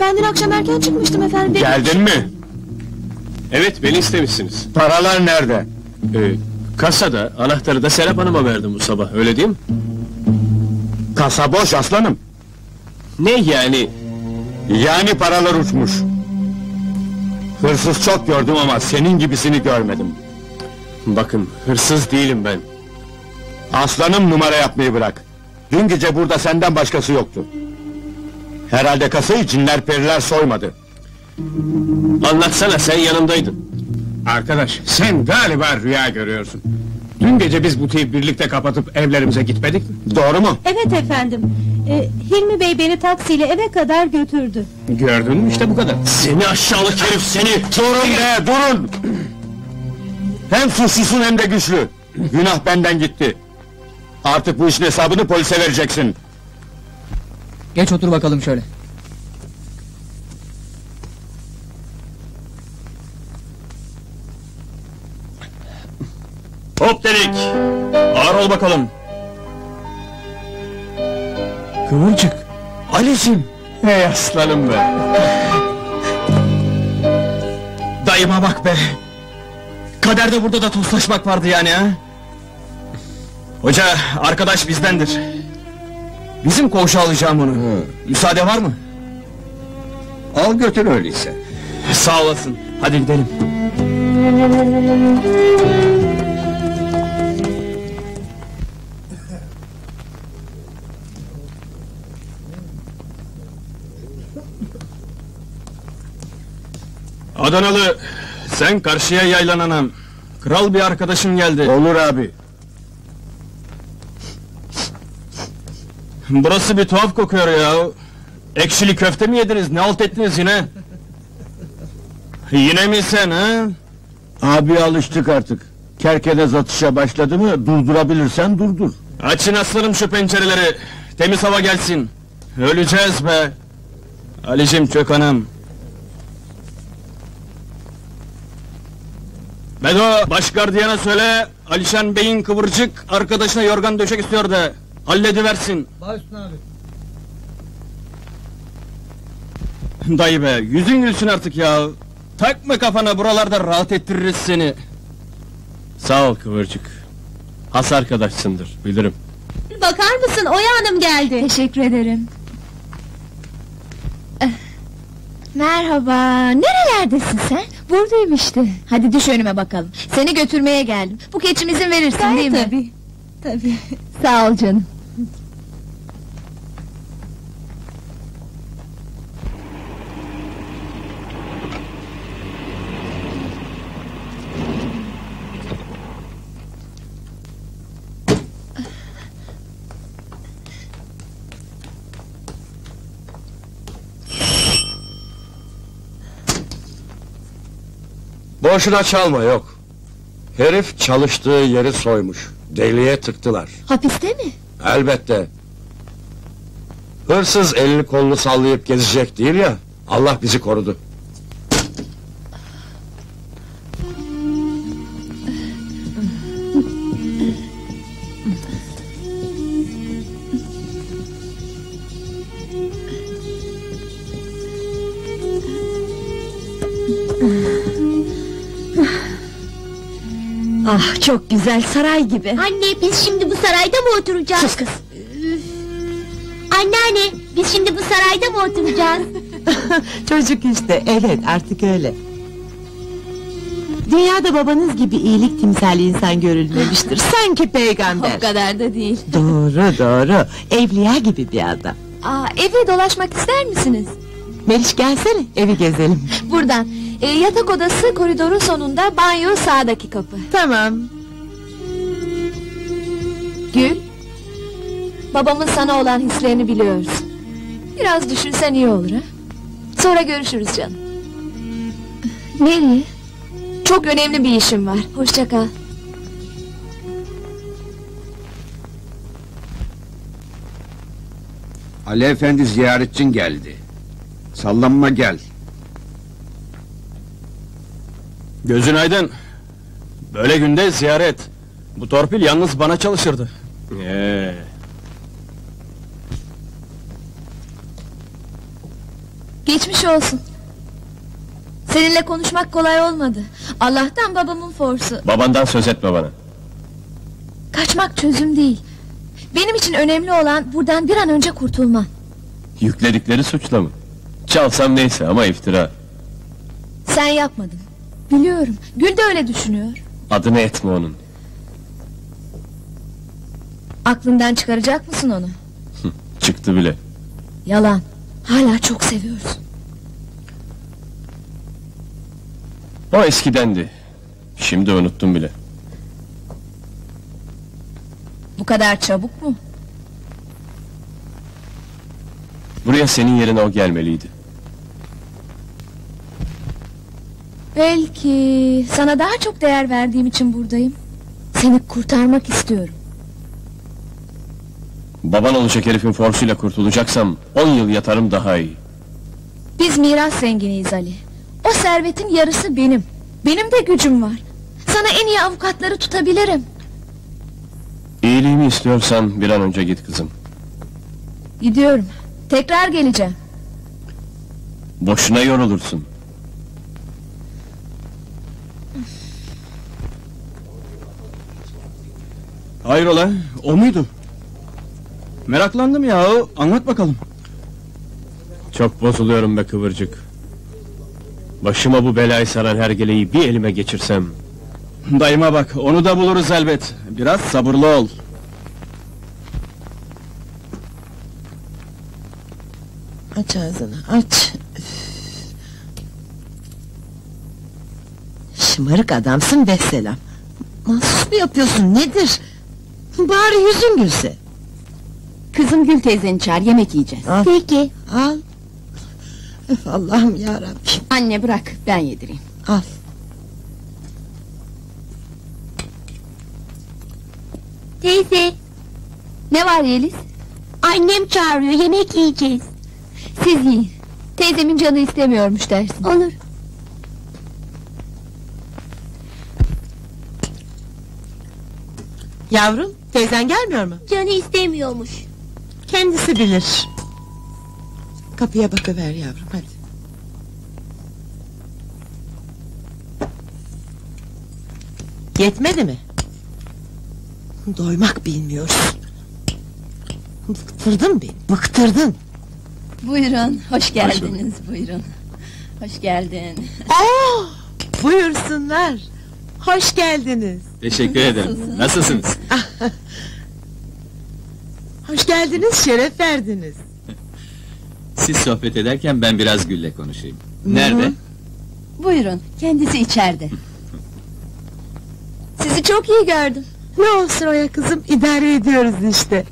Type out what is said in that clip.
Ben dün akşam erken çıkmıştım efendim. Geldin mi? Evet beni istemişsiniz. Paralar nerede? Ee, kasada anahtarı da Serap Hanım'a verdim bu sabah öyle değil mi? Kasa boş aslanım. Ne yani? Yani paralar uçmuş. Hırsız çok gördüm ama senin gibisini görmedim. Bakın hırsız değilim ben. Aslanım numara yapmayı bırak. Dün gece burada senden başkası yoktu. Herhalde kasayı cinler periler soymadı. Anlatsana sen yanımdaydın. Arkadaş sen galiba rüya görüyorsun. Dün gece biz butiği birlikte kapatıp evlerimize gitmedik mi? Doğru mu? Evet efendim. Ee, Hilmi Bey beni taksiyle eve kadar götürdü. Gördün mü işte bu kadar. Seni aşağılık herif seni! Durun be durun! Hem suçlusun hem de güçlü. Günah benden gitti. Artık bu işin hesabını polise vereceksin. Geç otur bakalım şöyle. Hop dedik! Ağır ol bakalım. Kıvırcık. Ali'cim. Hey aslanım be! Dayıma bak be! Kaderde burada da tostlaşmak vardı yani ha? Hoca, arkadaş bizdendir. Bizim koğuşa alacağım onu. Müsaade var mı? Al götür öyleyse. Sağ olasın. Hadi gidelim. Adanalı, sen karşıya yaylan anam. Kral bir arkadaşım geldi. Olur abi. Burası bir tuhaf kokuyor ya. Ekşili köfte mi yediniz? Ne alt ettiniz yine? Yine mi sen ha? Abi alıştık artık. Kerkede atışa başladı mı durdurabilirsen durdur. Açın aslanım şu pencereleri. Temiz hava gelsin. Öleceğiz be. Alicim çök anam. Bedo baş gardiyana söyle Alişan Bey'in kıvırcık arkadaşına yorgan döşek istiyor da hallediversin. Dayı be yüzün gülsün artık ya. Takma kafana buralarda rahat ettiririz seni. Sağ ol Kıvırcık. Has arkadaşsındır bilirim. Bakar mısın Oya Hanım geldi. Teşekkür ederim. Eh, Merhaba, nerelerdesin sen? Buradayım işte. Hadi düş önüme bakalım. Seni götürmeye geldim. Bu keçim izin verirsin değil mi? Tabii. Tabii. Sağ ol canım. Boşuna çalma yok. Herif çalıştığı yeri soymuş. Deliye tıktılar. Hapiste mi? Elbette. Hırsız elini kolunu sallayıp gezecek değil ya. Allah bizi korudu. Ah çok güzel saray gibi. Anne biz şimdi bu sarayda mı oturacağız? Sus kız. Anneanne biz şimdi bu sarayda mı oturacağız? Çocuk işte, evet artık öyle. Dünyada babanız gibi iyilik timsali insan görülmemiştir. Sanki peygamber. O kadar da değil. Doğru doğru, evliya gibi bir adam. Aa, eve dolaşmak ister misiniz? Meliş gelsene, evi gezelim. Buradan. E, yatak odası koridorun sonunda, banyo sağdaki kapı. Tamam. Gül. Babamın sana olan hislerini biliyoruz. Biraz düşünsen iyi olur ha. Sonra görüşürüz canım. Nereye? Çok önemli bir işim var. Hoşça kal. Ali Efendi ziyaretçin geldi. Sallanma gel. Gözün aydın. Böyle günde ziyaret. Bu torpil yalnız bana çalışırdı. Ee, Geçmiş olsun. Seninle konuşmak kolay olmadı. Allah'tan babamın forsu. Babandan söz etme bana. Kaçmak çözüm değil. Benim için önemli olan buradan bir an önce kurtulman. Yükledikleri suçla mı? Çalsam neyse ama iftira. Sen yapmadın. Biliyorum. Gül de öyle düşünüyor. Adını etme onun. Aklından çıkaracak mısın onu? Çıktı bile. Yalan. Hala çok seviyorsun. O eskidendi. Şimdi unuttum bile. Bu kadar çabuk mu? Buraya senin yerine o gelmeliydi. Belki sana daha çok değer verdiğim için buradayım. Seni kurtarmak istiyorum. Baban olacak herifin forsuyla kurtulacaksam 10 yıl yatarım daha iyi. Biz miras zenginiyiz Ali. O servetin yarısı benim. Benim de gücüm var. Sana en iyi avukatları tutabilirim. İyiliğimi istiyorsan bir an önce git kızım. Gidiyorum. Tekrar geleceğim. Boşuna yorulursun. Hayrola, o muydu? Meraklandım ya, anlat bakalım. Çok bozuluyorum be kıvırcık. Başıma bu belayı saran hergeleyi bir elime geçirsem... Dayıma bak, onu da buluruz elbet. Biraz sabırlı ol. Aç ağzını aç. Üf. Şımarık adamsın vesselam. Mahsus mu yapıyorsun nedir? Bari yüzün gülse. Kızım Gül teyzeni çağır yemek yiyeceğiz. Al. Peki. Al. Öf Allah'ım ya Rabbim. Anne bırak ben yedireyim. Al. Teyze. Ne var Yeliz? Annem çağırıyor yemek yiyeceğiz. Siz yiyin. Teyzemin canı istemiyormuş dersin. Olur. Yavrum teyzen gelmiyor mu? Canı istemiyormuş. Kendisi bilir. Kapıya bakıver yavrum hadi. Yetmedi mi? Doymak bilmiyorsun. Bıktırdın beni, bıktırdın. Buyurun hoş geldiniz buyurun. Hoş geldin. Aa, buyursunlar. Hoş geldiniz. Teşekkür ederim. Nasılsınız? Hoş geldiniz, şeref verdiniz. Siz sohbet ederken ben biraz Gül'le konuşayım. Nerede? Buyurun kendisi içeride. Sizi çok iyi gördüm. Ne olsun Oya kızım, idare ediyoruz işte.